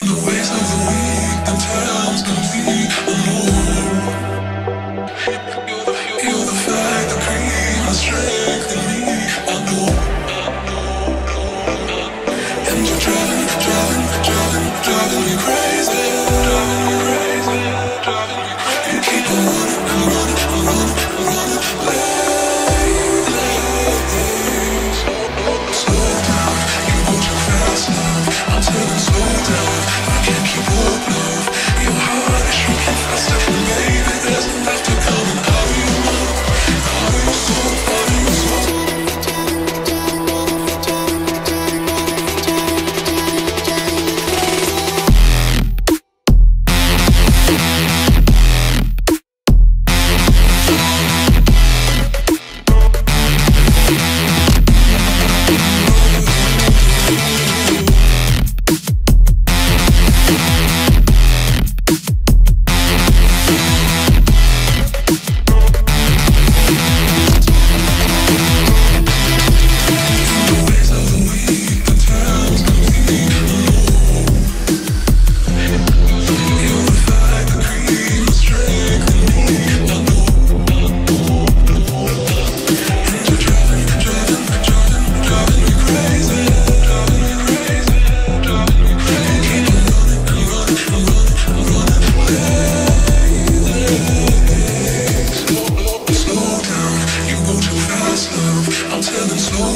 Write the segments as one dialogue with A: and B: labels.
A: The ways of the weak, the time's gonna. You're the, you're the fact, the cream, the strength in me. I know,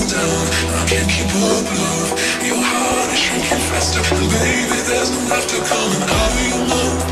A: down, I can't keep up, love. Your heart is shrinking faster, baby. There's no laughter coming out of your mouth,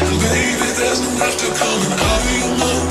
A: Baby, there's no after coming. I'll be.